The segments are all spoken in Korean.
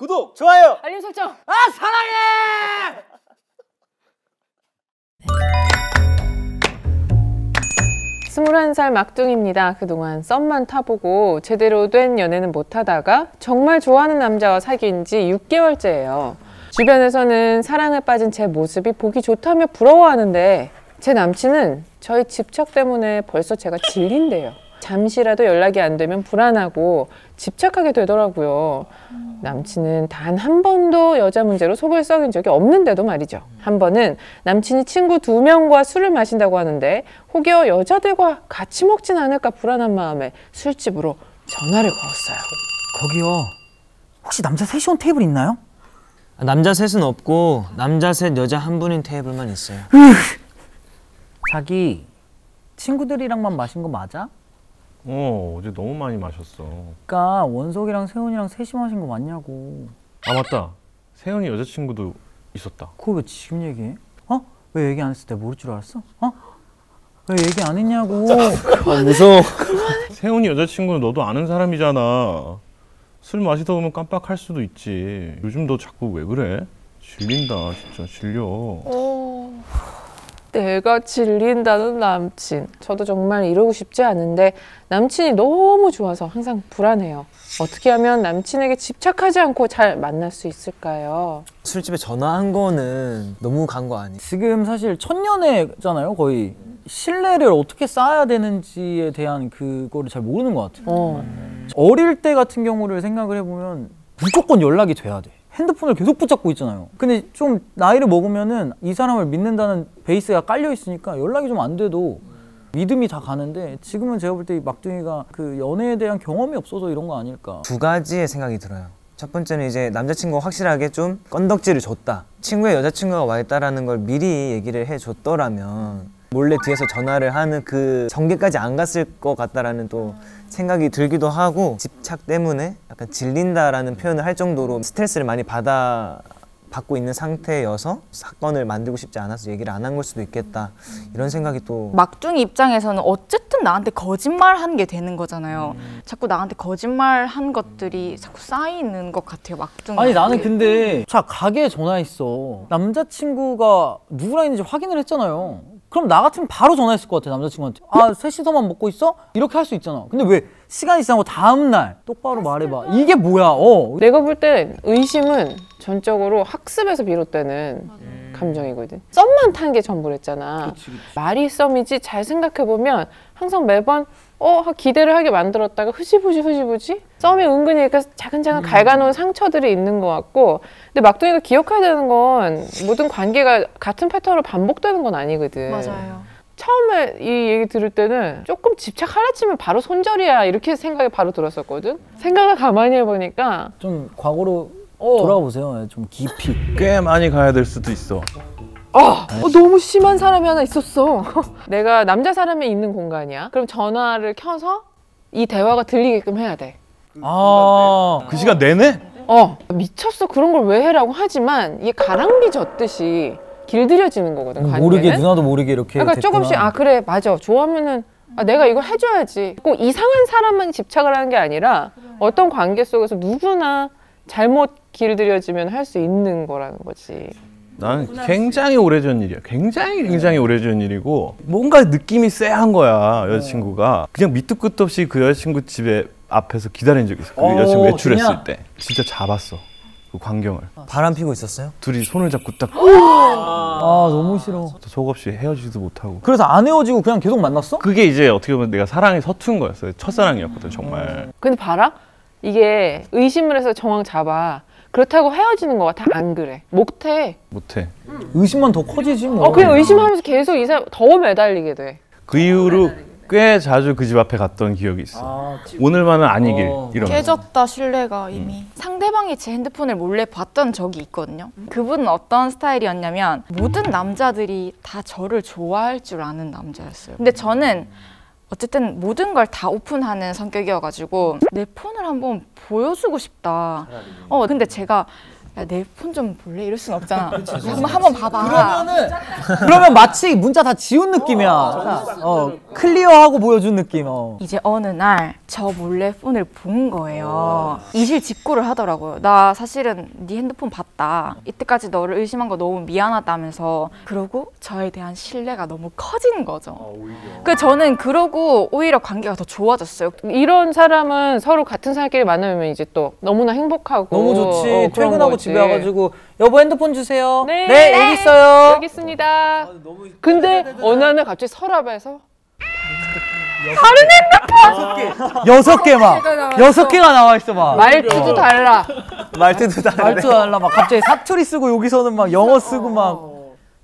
구독, 좋아요. 알림 설정. 아 사랑해. 스물한 살 막둥입니다. 그동안 썸만 타보고 제대로 된 연애는 못하다가 정말 좋아하는 남자와 사귄 지 6개월째예요. 주변에서는 사랑에 빠진 제 모습이 보기 좋다며 부러워하는데 제 남친은 저희 집착 때문에 벌써 제가 질린대요. 잠시라도 연락이 안 되면 불안하고 집착하게 되더라고요. 남친은 단 한 번도 여자 문제로 속을 썩인 적이 없는데도 말이죠. 한 번은 남친이 친구 두 명과 술을 마신다고 하는데 혹여 여자들과 같이 먹진 않을까 불안한 마음에 술집으로 전화를 걸었어요. 거기요. 혹시 남자 셋이 온 테이블 있나요? 아, 남자 셋은 없고 남자 셋 여자 한 분인 테이블만 있어요. 자기 친구들이랑만 마신 거 맞아? 어 어제 너무 많이 마셨어 그러니까 원석이랑 세훈이랑 셋이 마신 거 맞냐고. 아 맞다 세연이 여자친구도 있었다 그거 왜 지금 얘기해? 어? 왜 얘기 안 했을 때 모를 줄 알았어? 어? 왜 얘기 안 했냐고. 아, 무서워. 세연이 여자친구는 너도 아는 사람이잖아 술 마시다 보면 깜빡할 수도 있지 요즘 너 자꾸 왜 그래? 질린다 진짜 질려 내가 질린다는 남친. 저도 정말 이러고 싶지 않은데 남친이 너무 좋아서 항상 불안해요. 어떻게 하면 남친에게 집착하지 않고 잘 만날 수 있을까요? 술집에 전화한 거는 너무 간 거 아니? 지금 사실 첫년애잖아요, 거의. 신뢰를 어떻게 쌓아야 되는지에 대한 그거를 잘 모르는 것 같아요. 어. 어릴 때 같은 경우를 생각을 해보면 무조건 연락이 돼야 돼. 핸드폰을 계속 붙잡고 있잖아요. 근데 좀 나이를 먹으면은 이 사람을 믿는다는 베이스가 깔려 있으니까 연락이 좀 안 돼도 믿음이 다 가는데 지금은 제가 볼때이 막둥이가 그 연애에 대한 경험이 없어서 이런 거 아닐까. 두 가지의 생각이 들어요. 첫 번째는 이제 남자친구가 확실하게 좀 건덕지를 줬다. 친구의 여자친구가 와 있다라는 걸 미리 얘기를 해 줬더라면 몰래 뒤에서 전화를 하는 그 전개까지 안 갔을 것 같다라는 또 생각이 들기도 하고 집착 때문에 약간 질린다라는 표현을 할 정도로 스트레스를 많이 받아 받고 있는 상태여서 사건을 만들고 싶지 않아서 얘기를 안 한 걸 수도 있겠다 이런 생각이 또 막둥이 입장에서는 어쨌든 나한테 거짓말 한 게 되는 거잖아요. 음. 자꾸 나한테 거짓말 한 것들이 자꾸 쌓이는 것 같아요, 막둥이. 아니 나는 근데 자 가게에 전화했어 남자친구가 누구랑 있는지 확인을 했잖아요 그럼 나 같으면 바로 전화했을 것 같아 남자친구한테. 아 셋이서만 먹고 있어? 이렇게 할 수 있잖아. 근데 왜 시간이 지나고 다음날 똑바로 말해봐. 이게 뭐야 어. 내가 볼 땐 의심은 전적으로 학습에서 비롯되는 감정이거든. 썸만 탄 게 전부랬잖아. 말이 썸이지 잘 생각해 보면 항상 매번 어 기대를 하게 만들었다가 흐지부지 흐지부지? 썸이 은근히 이렇게 차근차근 갉아놓은 상처들이 있는 것 같고 근데 막둥이가 기억해야 되는 건 모든 관계가 같은 패턴으로 반복되는 건 아니거든. 맞아요. 처음에 이 얘기 들을 때는 조금 집착하려 치면 바로 손절이야 이렇게 생각이 바로 들었었거든. 생각을 가만히 해보니까 좀 과거로 어. 돌아가 보세요 좀 깊이 꽤 많이 가야 될 수도 있어 어, 너무 심한 사람이 하나 있었어. 내가 남자 사람이 있는 공간이야. 그럼 전화를 켜서 이 대화가 들리게끔 해야 돼. 아 그 시간 내내? 어, 미쳤어. 그런 걸 왜 해라고 하지만 이게 가랑비 젓듯이 길들여지는 거거든. 관계는. 모르게 누나도 모르게 이렇게 그러니까 됐구나. 조금씩 아 그래 맞아 좋아하면은 아, 내가 이거 해줘야지. 꼭 이상한 사람만 집착을 하는 게 아니라 어떤 관계 속에서 누구나 잘못 길들여지면 할 수 있는 거라는 거지. 나는 굉장히 오래전 일이야 굉장히 굉장히 오래전 일이고 뭔가 느낌이 쎄한 거야 여자친구가 그냥 밑도 끝도 없이 그 여자친구 집에 앞에서 기다린 적이 있어. 그 어, 여자친구 외출했을 그냥? 때. 진짜 잡았어 그 광경을. 바람 피고 있었어요? 둘이 손을 잡고 딱 아 너무 싫어. 속없이 헤어지지도 못하고. 그래서 안 헤어지고 그냥 계속 만났어? 그게 이제 어떻게 보면 내가 사랑에 서툰 거였어요. 첫사랑이었거든 정말. 근데 봐라 이게 의심을 해서 정황 잡아. 그렇다고 헤어지는 거가 다안 그래. 못해. 못해. 의심만 더 커지지 뭐. 어 그냥 의심하면서 계속 이 사람 더 매달리게 돼. 그 이후로 꽤 자주 그 집 앞에 갔던 기억이 있어 아, 오늘만은 아니길 어. 이러면서 깨졌다 신뢰가 이미 상대방이 제 핸드폰을 몰래 봤던 적이 있거든요. 그분은 어떤 스타일이었냐면 모든 남자들이 다 저를 좋아할 줄 아는 남자였어요. 근데 저는 어쨌든 모든 걸 다 오픈하는 성격이어가지고 내 폰을 한번 보여주고 싶다. 어 근데 제가 내 폰 좀 볼래 이럴 순 없잖아. 한번 한번 봐봐. 그러면은 그러면 마치 문자 다 지운 느낌이야 어 클리어하고 보여준 느낌 어. 이제 어느 날 저 몰래 폰을 본 거예요. 이실 직고를 하더라고요. 나 사실은 네 핸드폰 봤다. 이때까지 너를 의심한 거 너무 미안하다면서 그러고 저에 대한 신뢰가 너무 커진 거죠. 그 저는 그러고 오히려 관계가 더 좋아졌어요. 이런 사람은 서로 같은 사람끼리 만나면 이제 또 너무나 행복하고 너무 좋지. 어, 그런 퇴근하고. 집에 와가지고 여보 핸드폰 주세요. 네. 여기 있어요. 여기 있습니다. 근데 어느 날 갑자기 서랍에서 여섯 개 막. 여섯 개가 나와 있어 막. 말투도 달라. 말투도 다르네. 말투 달라 막 갑자기 사투리 쓰고 여기서는 막 영어 쓰고 막.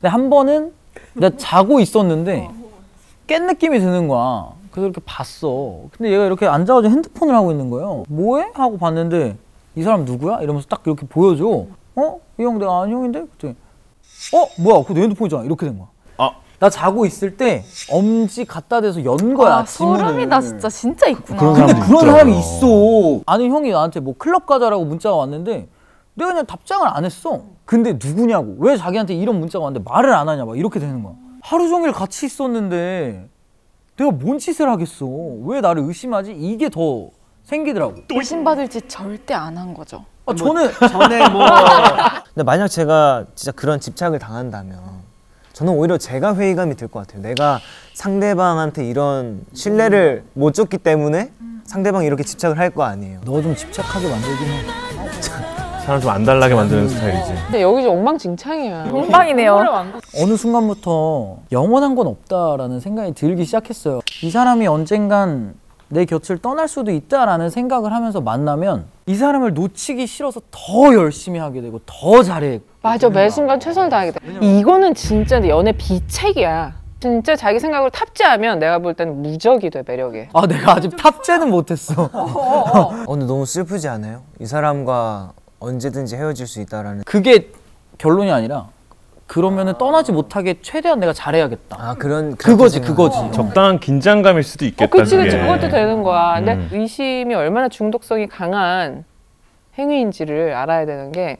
근데 한 번은 내가 자고 있었는데 깬 느낌이 드는 거야. 그래서 이렇게 봤어. 근데 얘가 이렇게 앉아가지고 핸드폰을 하고 있는 거예요. 뭐해? 하고 봤는데 이 사람 누구야? 이러면서 딱 이렇게 보여줘. 어? 이 형 내가 아는 형인데? 그랬더니 어? 뭐야? 그거 내 핸드폰이잖아. 이렇게 된 거야. 아. 나 자고 있을 때 엄지 갖다 대서 연 거야. 아, 소름이다 진짜 진짜 있구나. 그런 근데 사람도 그런 있죠. 사람이 있어. 아는 형이 나한테 뭐 클럽 가자라고 문자가 왔는데 내가 그냥 답장을 안 했어. 근데 누구냐고. 왜 자기한테 이런 문자가 왔는데 말을 안 하냐. 막 이렇게 되는 거야. 하루 종일 같이 있었는데 내가 뭔 짓을 하겠어. 왜 나를 의심하지? 이게 더 생기더라고. 의심받을 짓 절대 안 한 거죠. 아, 저는 전에 뭐 근데 만약 제가 진짜 그런 집착을 당한다면 저는 오히려 제가 회의감이 들 것 같아요. 내가 상대방한테 이런 신뢰를 못 줬기 때문에 상대방이 이렇게 집착을 할 거 아니에요. 너 좀 집착하게 만들긴 해. 사람 좀 안 달라게 만드는 스타일이지. 근데 여기 좀 엉망진창이야. 엉망이네요. 어느 순간부터 영원한 건 없다라는 생각이 들기 시작했어요. 이 사람이 언젠간 내 곁을 떠날 수도 있다라는 생각을 하면서 만나면 이 사람을 놓치기 싫어서 더 열심히 하게 되고 더 잘해. 맞아 매 순간 최선을 다하게 돼. 이거는 진짜 연애 비책이야. 진짜 자기 생각으로 탑재하면 내가 볼 때는 무적이 돼 매력에. 아 내가 아직 탑재는 못했어. 어, 근데 너무 슬프지 않아요? 이 사람과 언제든지 헤어질 수 있다라는. 그게 결론이 아니라 그러면은 떠나지 못하게 최대한 내가 잘해야겠다. 아 그런 그거지 그거지. 적당한 긴장감일 수도 어, 있겠다. 그치, 그치. 그게. 그것도 되는 거야. 근데 음. 의심이 얼마나 중독성이 강한 행위인지를 알아야 되는 게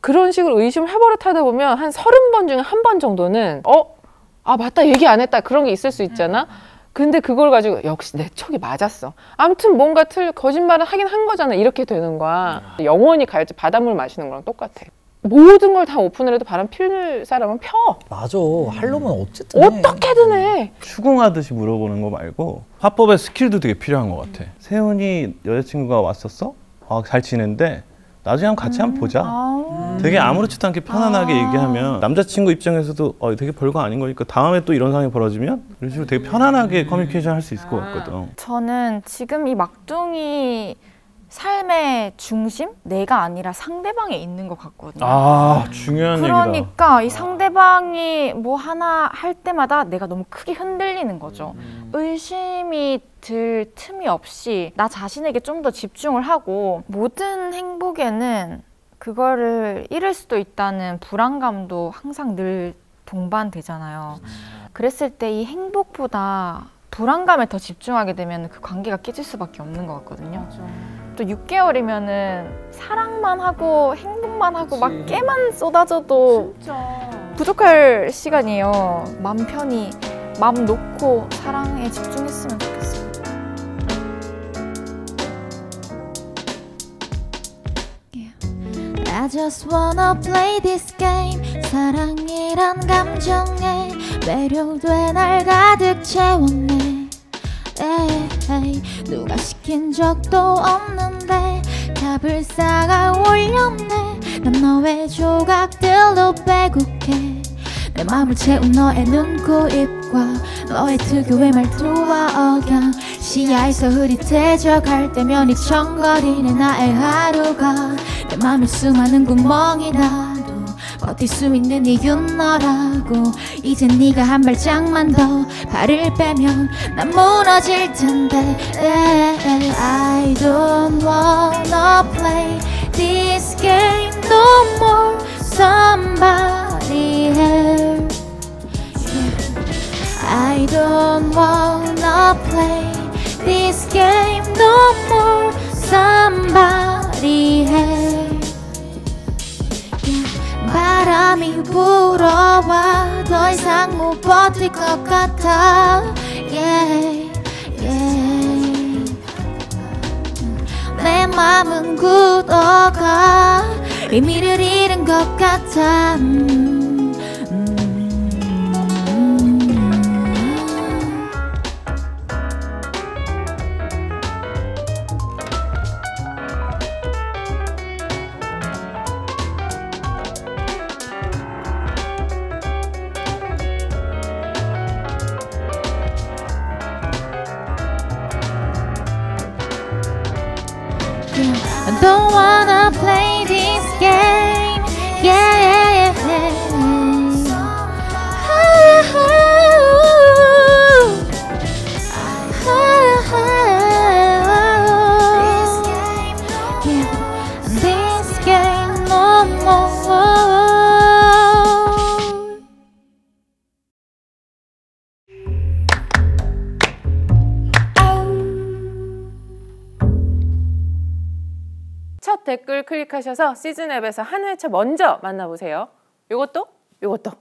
그런 식으로 의심을 해버릇 하다 보면 한 서른 번 중에 한 번 정도는 어? 아, 맞다. 얘기 안 했다. 그런 게 있을 수 있잖아. 근데 그걸 가지고 역시 내 척이 맞았어. 아무튼 뭔가 틀 거짓말을 하긴 한 거잖아. 이렇게 되는 거야. 영원히 갈지 바닷물 마시는 거랑 똑같아. 모든 걸 다 오픈을 해도 바람 필 사람은 펴. 맞아. 하려면 어쨌든 해. 어떻게든 해. 추궁하듯이 물어보는 거 말고 화법의 스킬도 되게 필요한 것 같아. 세훈이 여자친구가 왔었어? 아, 잘 지낸데 나중에 한번 같이 한번 보자. 되게 아무렇지도 않게 편안하게 얘기하면 남자친구 입장에서도 어, 되게 별거 아닌 거니까 다음에 또 이런 상황이 벌어지면 이런 식으로 되게 편안하게 커뮤니케이션 할 수 있을 것 같거든. 저는 지금 이 막둥이 삶의 중심 내가 아니라 상대방에 있는 것 같거든요. 아 중요한 얘기다. 그러니까 이 상대방이 뭐 하나 할 때마다 내가 너무 크게 흔들리는 거죠. 의심이 들 틈이 없이 나 자신에게 좀 더 집중을 하고 모든 행복에는 그거를 잃을 수도 있다는 불안감도 항상 늘 동반되잖아요. 그랬을 때 이 행복보다 불안감에 더 집중하게 되면 그 관계가 깨질 수밖에 없는 것 같거든요. 또 6개월이면은 사랑만 하고 행복만 하고 막 깨만 쏟아져도 부족할 시간이에요. 맘 편히 마음 놓고 사랑에 집중했으면 좋겠어요. I just wanna play this game. 사랑이란 감정에 매료돼 날 가득 채웠네. 에이, 누가 시킨 적도 없는데 쌓아 올렸네. 난 너의 조각들로 빼곡해. 내 마음을 채운 너의 눈 코 입과 너의 특유의 말투와 억양. 시야에서 흐릿해져 갈 때면 이청거리는 나의 하루가. 내 맘에 수많은 구멍이 나 도 버틸 수 있는 이유는 너라고 이제 네가 한 발짝만 더 발을 빼면 난 무너질 텐데 I don't wanna play this game no more somebody else I don't wanna play this game no more somebody 부러워 더 이상 못 버틸 것 같아 yeah, yeah. 내 맘은 굳어가 의미를 잃은 것 같아 음. I don't wanna play this game. Yeah, yeah, yeah. This game no more. 댓글 클릭하셔서 시즌 앱에서 한 회차 먼저 만나보세요. 요것도 요것도